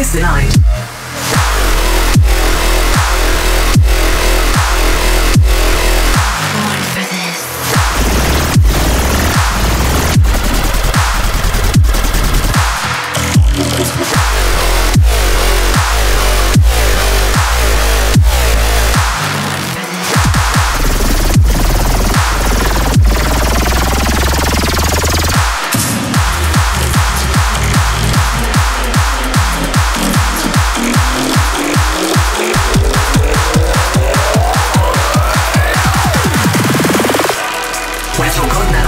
Tonight. Night. 속 건너.